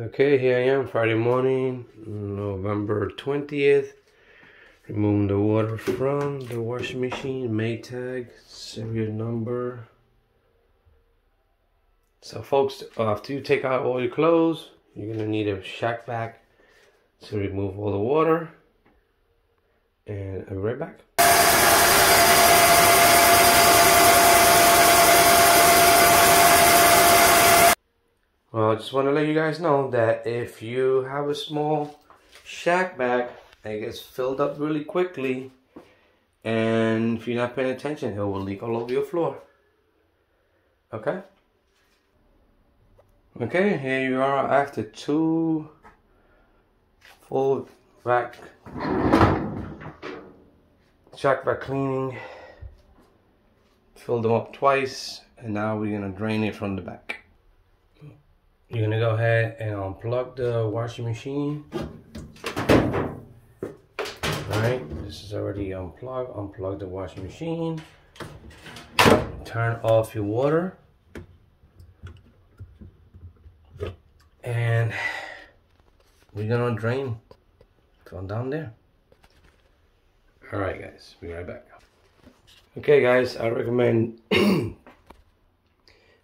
Okay, here I am, Friday morning, November 20th. Removing the water from the washing machine, Maytag, serial number. So folks, after you take out all your clothes, you're gonna need a shack vac to remove all the water. And I'll be right back. I just want to let you guys know that if you have a small shack bag, it gets filled up really quickly, and if you're not paying attention, it will leak all over your floor. Okay? Okay, here you are after two full vac shack vac cleaning. Filled them up twice, and now we're gonna drain it from the back. You're gonna go ahead and unplug the washing machine. Alright, this is already unplugged. Unplug the washing machine. Turn off your water. And we're gonna drain from down there. Alright guys, be right back. Okay guys, I recommend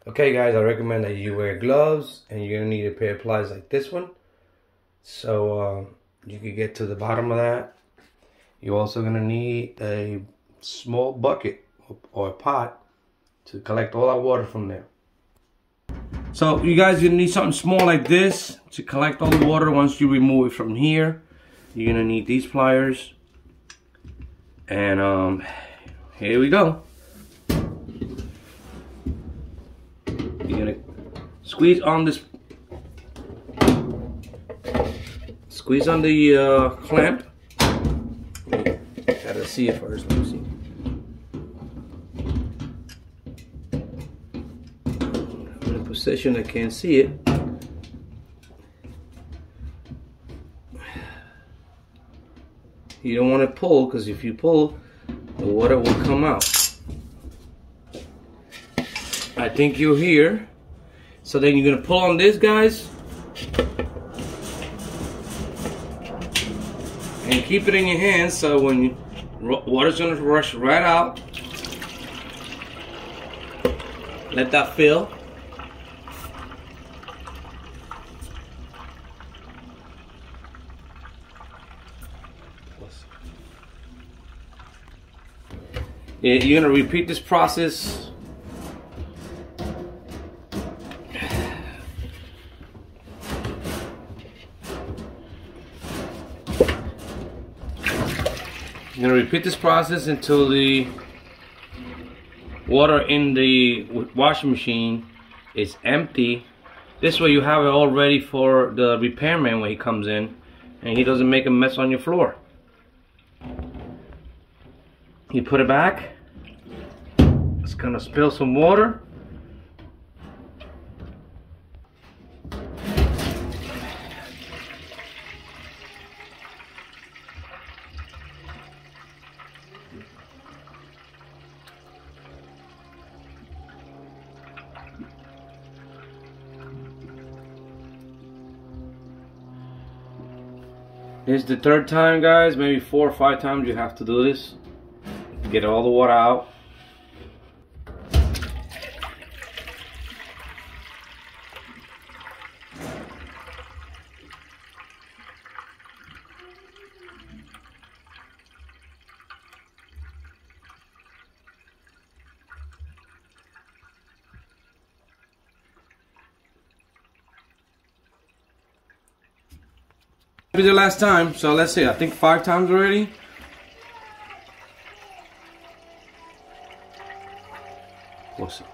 Okay guys, I recommend that you wear gloves and you're gonna need a pair of pliers like this one. So uh, you can get to the bottom of that. You're also gonna need a small bucket or a pot to collect all that water from there. So you guys gonna need something small like this to collect all the water once you remove it from here. You're gonna need these pliers. And um, here we go. You're gonna squeeze on this, squeeze on the uh, clamp. Gotta see it first, let me see. I'm in a position I can't see it. You don't want to pull because if you pull, the water will come out. I think you're here. So then you're gonna pull on this, guys. And keep it in your hands so when you, water's gonna rush right out. Let that fill. You're gonna repeat this process I'm gonna repeat this process until the water in the washing machine is empty. This way you have it all ready for the repairman when he comes in and he doesn't make a mess on your floor. You put it back. It's gonna spill some water. This is the third time, guys. Maybe four or five times you have to do this. Get all the water out. Be the last time, so let's see, I think five times already. What's it?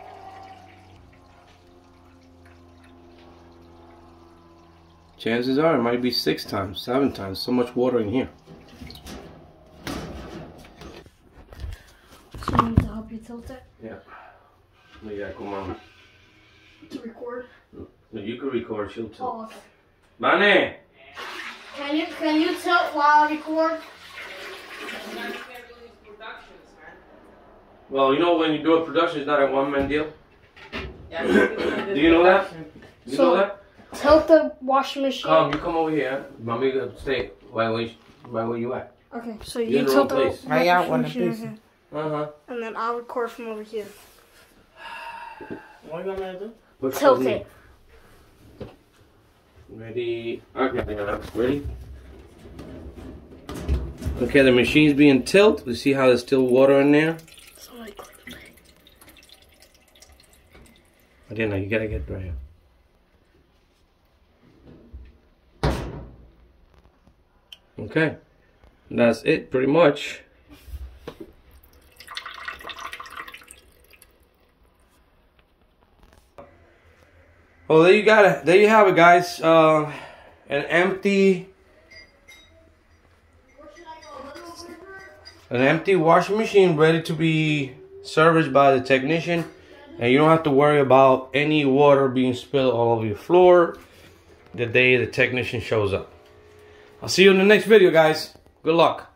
Chances are it might be six times, seven times, so much water in here. So you need to help you tilt it? Yeah. Yeah, come on. To record? No, you can record, she'll tilt. Oh, okay. Manny! Can you can you tilt while I record? Well, you know when you do a production, it's not a one-man deal. Yeah, Do you know that? You So- know that? tilt the washing machine. Come, you come over here. Mommy, gonna stay right where, you- right where you at. Okay, so You're you in the tilt the wrong washing place. I got one machine apiece. over Uh huh. and then I'll record from over here. What you gonna do? Push Tilt for me. it. Ready? Okay, ready? Okay, the machine's being tilted. We see how there's still water in there. I didn't know. You gotta get right. Okay, that's it pretty much. Well, there you got it. There you have it, guys. Uh, an empty, an empty washing machine ready to be serviced by the technician, and you don't have to worry about any water being spilled all over your floor the day the technician shows up. I'll see you in the next video, guys. Good luck.